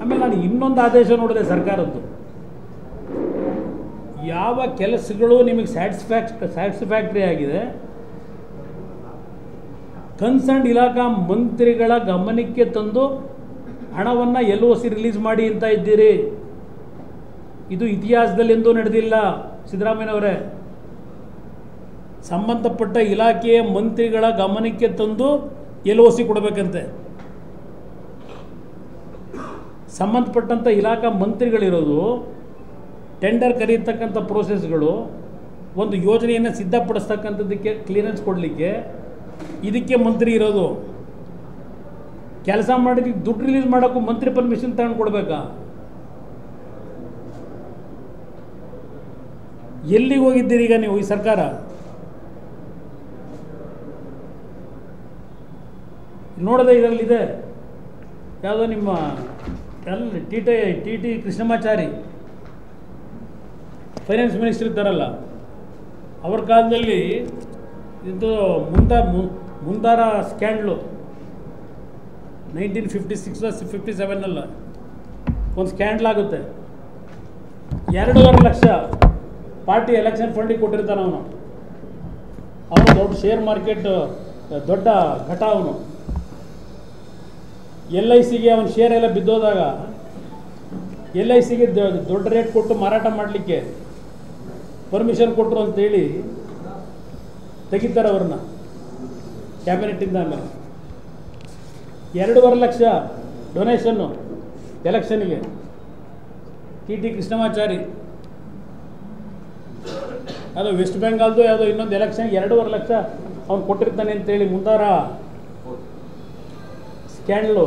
ಆಮೇಲೆ ನಾನು ಇನ್ನೊಂದು ಆದೇಶ ನೋಡಿದೆ ಸರ್ಕಾರದ್ದು. ಯಾವ ಕೆಲಸಗಳು ನಿಮಗೆ ಸ್ಯಾಟಿಸ್ಫ್ಯಾಕ್ಸ್ ಸ್ಯಾಟಿಸ್ಫ್ಯಾಕ್ಟ್ರಿ ಆಗಿದೆ? ಕನ್ಸರ್ನ್ ಇಲಾಖಾ ಮಂತ್ರಿಗಳ ಗಮನಕ್ಕೆ ತಂದು ಹಣವನ್ನು ಎಲ್ ಒ ಸಿ ರಿಲೀಸ್ ಮಾಡಿ ಅಂತ ಇದ್ದೀರಿ. ಇದು ಇತಿಹಾಸದಲ್ಲಿ ಎಂದೂ ನಡೆದಿಲ್ಲ, ಸಿದ್ದರಾಮಯ್ಯನವರೇ. ಸಂಬಂಧಪಟ್ಟ ಇಲಾಖೆಯ ಮಂತ್ರಿಗಳ ಗಮನಕ್ಕೆ ತಂದು ಎಲ್ ಒ ಸಿ ಕೊಡಬೇಕಂತೆ. ಸಂಬಂಧಪಟ್ಟಂಥ ಇಲಾಖಾ ಮಂತ್ರಿಗಳಿರೋದು ಟೆಂಡರ್ ಕರೀತಕ್ಕಂಥ ಪ್ರೋಸೆಸ್ಗಳು ಒಂದು ಯೋಜನೆಯನ್ನು ಸಿದ್ಧಪಡಿಸ್ತಕ್ಕಂಥದ್ದಕ್ಕೆ ಕ್ಲಿಯರೆನ್ಸ್ ಕೊಡಲಿಕ್ಕೆ ಇದಕ್ಕೆ ಮಂತ್ರಿ ಇರೋದು. ಕೆಲಸ ಮಾಡಿ ದುಡ್ಡು ರಿಲೀಸ್ ಮಾಡೋಕ್ಕೂ ಮಂತ್ರಿ ಪರ್ಮಿಷನ್ ತಗೊಂಡು ಕೊಡಬೇಕಾ? ಎಲ್ಲಿಗೆ ಹೋಗಿದ್ದೀರಿ ಈಗ ನೀವು ಈ ಸರ್ಕಾರ? ನೋಡದೆ ಇದರಲ್ಲಿದೆ. ಯಾವುದೋ ನಿಮ್ಮ ಎಲ್ಲಿ T T T T Krishnamachari finance minister ಇದ್ದಾರಲ್ಲ, ಅವ್ರ ಕಾಲದಲ್ಲಿ ಇದು ಮುಂದ ಮು- ಮುಂದಾರ scandal nineteen fifty six fifty ಸೆವೆನ್ನಲ್ಲ ಒಂದು ಸ್ಕ್ಯಾಂಡ್ಲ್ ಆಗುತ್ತೆ. ಎರಡೂವರೆ ಲಕ್ಷ ಪಾರ್ಟಿ ಎಲೆಕ್ಷನ್ ಫಂಡಿಗೆ ಕೊಟ್ಟಿರ್ತಾನೆ ಅವನು. ಅವನು ದೊಡ್ಡ ಶೇರ್ ಮಾರ್ಕೆಟ್ ದೊಡ್ಡ ಘಟ ಅವನು. ಎಲ್ ಐ ಸಿಗೆ ಅವನ ಶೇರ್ ಎಲ್ಲ ಬಿದ್ದೋದಾಗ, ಎಲ್ ಐ ಸಿಗೆ ದೊಡ್ಡ ರೇಟ್ ಕೊಟ್ಟು ಮಾರಾಟ ಮಾಡಲಿಕ್ಕೆ ಪರ್ಮಿಷನ್ ಕೊಟ್ಟರು ಅಂತೇಳಿ ತೆಗಿತಾರೆ ಅವ್ರನ್ನ ಕ್ಯಾಬಿನೆಟ್ಟಿಂದ ಆಮೇಲೆ. ಎರಡೂವರೆ ಲಕ್ಷ ಡೊನೇಷನ್ನು ಎಲೆಕ್ಷನ್ಗೆ ಟಿ ಟಿ ಕೃಷ್ಣಮಾಚಾರಿ, ಅದು ವೆಸ್ಟ್ ಬೆಂಗಾಲ್ದು ಯಾವುದೋ ಇನ್ನೊಂದು ಎಲೆಕ್ಷನ್ ಎರಡೂವರೆ ಲಕ್ಷ ಅವ್ನು ಕೊಟ್ಟಿರ್ತಾನೆ ಅಂತೇಳಿ ಮುಂದಾರ ಸ್ಕ್ಯಾಂಡ್ಲು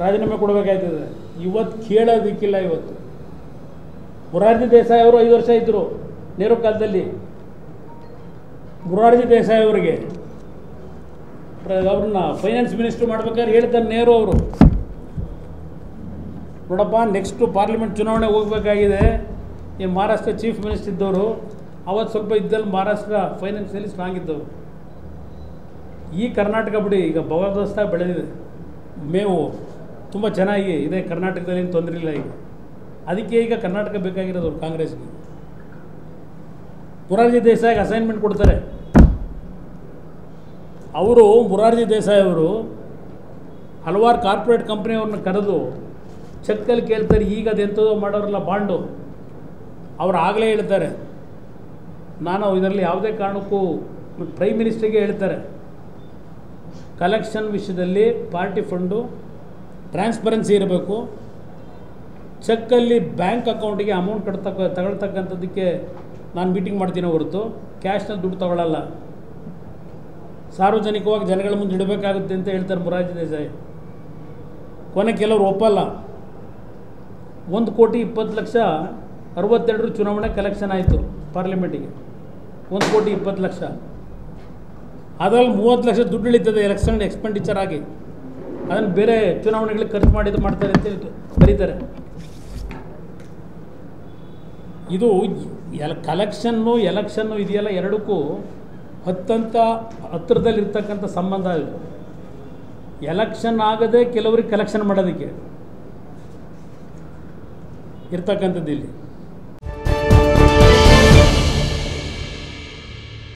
ರಾಜೀನಾಮೆ ಕೊಡಬೇಕಾಯ್ತದೆ. ಇವತ್ತು ಕೇಳೋದಿಕ್ಕಿಲ್ಲ ಇವತ್ತು. ಮೊರಾರ್ಜಿ ದೇಸಾಯಿ ಅವರು ಐದು ವರ್ಷ ಇದ್ದರು ನೆಹರು ಕಾಲದಲ್ಲಿ. ಮೊರಾರ್ಜಿ ದೇಸಾಯಿ ಅವರಿಗೆ. ಅವ್ರನ್ನ ಫೈನಾನ್ಸ್ ಮಿನಿಸ್ಟರ್ ಮಾಡ್ಬೇಕಾದ್ರೆ ಹೇಳ್ತಾರೆ ನೆಹರು ಅವರು. ನೋಡಪ್ಪ ನೆಕ್ಸ್ಟು ಪಾರ್ಲಿಮೆಂಟ್ ಚುನಾವಣೆ ಹೋಗಬೇಕಾಗಿದೆ. ಈ ಮಹಾರಾಷ್ಟ್ರ ಚೀಫ್ ಮಿನಿಸ್ಟರ್ ಇದ್ದವರು, ಅವತ್ತು ಸ್ವಲ್ಪ ಇದ್ದಲ್ಲಿ ಮಹಾರಾಷ್ಟ್ರ ಫೈನಾನ್ಸಲ್ಲಿ ಸ್ಟ್ರಾಂಗ್ ಇದ್ದವರು. ಈ ಕರ್ನಾಟಕ ಬಿಡಿ, ಈಗ ಭವಗ್ರಸ್ತ ಬೆಳೆದಿದೆ. ಮೇವು ತುಂಬ ಚೆನ್ನಾಗಿ ಇದೆ, ಕರ್ನಾಟಕದಲ್ಲಿ ಏನು ತೊಂದರೆ ಇಲ್ಲ ಈಗ. ಅದಕ್ಕೆ ಈಗ ಕರ್ನಾಟಕ ಬೇಕಾಗಿರೋದು ಕಾಂಗ್ರೆಸ್ಗೆ. ಮೊರಾರ್ಜಿ ದೇಸಾಯಿಗೆ ಅಸೈನ್ಮೆಂಟ್ ಕೊಡ್ತಾರೆ. ಅವರು ಮೊರಾರ್ಜಿ ದೇಸಾಯಿ ಅವರು ಹಲವಾರು ಕಾರ್ಪೊರೇಟ್ ಕಂಪ್ನಿಯವ್ರನ್ನ ಕರೆದು ಚೆಕ್ಕಲ್ಲಿ ಕೇಳ್ತಾರೆ, ಈಗ ಅದೆಂಥದೋ ಮಾಡೋರಲ್ಲ ಬಾಂಡು. ಅವ್ರು ಆಗಲೇ ಹೇಳ್ತಾರೆ. ನಾನು ಇದರಲ್ಲಿ ಯಾವುದೇ ಕಾರಣಕ್ಕೂ ಪ್ರೈಮ್ ಮಿನಿಸ್ಟ್ರಿಗೆ ಹೇಳ್ತಾರೆ. ಕಲೆಕ್ಷನ್ ವಿಷಯದಲ್ಲಿ ಪಾರ್ಟಿ ಫಂಡು ಟ್ರಾನ್ಸ್ಪರೆನ್ಸಿ ಇರಬೇಕು. ಚೆಕ್ಕಲ್ಲಿ ಬ್ಯಾಂಕ್ ಅಕೌಂಟಿಗೆ ಅಮೌಂಟ್ ಕಟ್ತಕ್ಕ, ತಗೊಳ್ತಕ್ಕಂಥದ್ದಕ್ಕೆ ನಾನು ಮೀಟಿಂಗ್ ಮಾಡ್ತೀನಿ ಹೊರತು ಕ್ಯಾಶ್ನಲ್ಲಿ ದುಡ್ಡು ತಗೊಳ್ಳಲ್ಲ ಸಾರ್ವಜನಿಕವಾಗಿ ಜನಗಳ ಮುಂದೆ ಇಡಬೇಕಾಗುತ್ತೆ ಅಂತ ಹೇಳ್ತಾರೆ ಮುರಾಜಿ ದೇಸಾಯಿ. ಕೊನೆ ಕೆಲವರು ಒಪ್ಪಲ್ಲ. ಒಂದು ಕೋಟಿ ಇಪ್ಪತ್ತು ಲಕ್ಷ ಅರವತ್ತೆರಡರ ಚುನಾವಣೆ ಕಲೆಕ್ಷನ್ ಆಯಿತು ಪಾರ್ಲಿಮೆಂಟಿಗೆ ಒಂದು ಕೋಟಿ ಇಪ್ಪತ್ತು ಲಕ್ಷ. ಅದರಲ್ಲಿ ಮೂವತ್ತು ಲಕ್ಷ ದುಡ್ಡು ಇಳಿತದೆ ಎಲೆಕ್ಷನ್ ಎಕ್ಸ್ಪೆಂಡಿಚರ್ ಆಗಿ. ಅದನ್ನು ಬೇರೆ ಚುನಾವಣೆಗಳಿಗೆ ಖರ್ಚು ಮಾಡಿದ್ದು ಮಾಡ್ತಾರೆ ಅಂತ ಹೇಳಿ ಬರೀತಾರೆ. ಇದು ಎಲ್ ಕಲೆಕ್ಷನ್ನು ಎಲೆಕ್ಷನ್ನು ಇದೆಯಲ್ಲ ಎರಡಕ್ಕೂ ಹತ್ತಂತ ಹತ್ತಿರದಲ್ಲಿರ್ತಕ್ಕಂಥ ಸಂಬಂಧ ಇದು. ಎಲೆಕ್ಷನ್ ಆಗದೆ ಕೆಲವರಿಗೆ ಕಲೆಕ್ಷನ್ ಮಾಡೋದಕ್ಕೆ ಇರ್ತಕ್ಕಂಥದ್ದು ಇಲ್ಲಿ